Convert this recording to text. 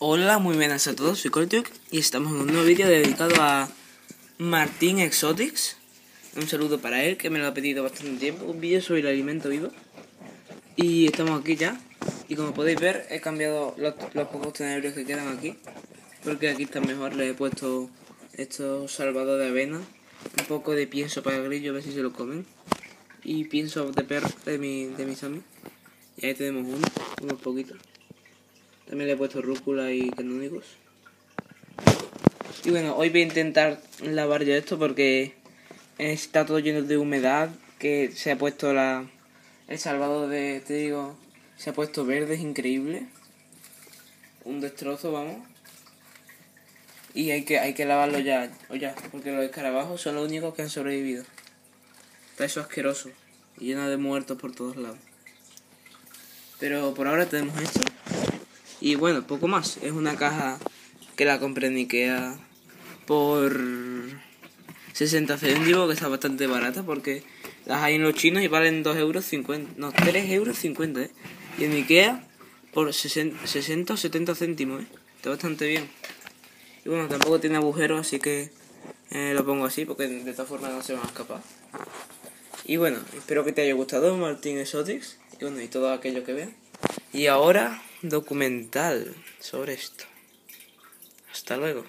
Hola, muy buenas a todos, soy Coltiuk y estamos en un nuevo vídeo dedicado a Martín Exotics. Un saludo para él, que me lo ha pedido bastante tiempo, un vídeo sobre el alimento vivo. Y estamos aquí ya, y como podéis ver, he cambiado los, pocos tenedores que quedan aquí, porque aquí está mejor, le he puesto estos salvados de avena, un poco de pienso para grillo, a ver si se lo comen, y pienso de perro de mi, de mis amigos. Y ahí tenemos uno, unos poquitos. También le he puesto rúcula y canónicos. Y bueno, hoy voy a intentar lavar yo esto porque está todo lleno de humedad. Que se ha puesto la. El salvador de. Te digo. Se ha puesto verde, es increíble. Un destrozo, vamos. Y hay que, hay que lavarlo ya, o ya, porque los escarabajos son los únicos que han sobrevivido. Está eso asqueroso. Y lleno de muertos por todos lados. Pero por ahora tenemos esto. Y bueno, poco más. Es una caja que la compré en Ikea por 60 céntimos, que está bastante barata porque las hay en los chinos y valen 2 euros 50, no, 3 euros 50, ¿eh? Y en Ikea por 60 o 70 céntimos, ¿eh? Está bastante bien. Y bueno, tampoco tiene agujeros, así que eh, lo pongo así porque de esta forma no se va a escapar. Y bueno, espero que te haya gustado Martín Exotics y bueno, y todo aquello que vean. Y ahora documental sobre esto. Hasta luego.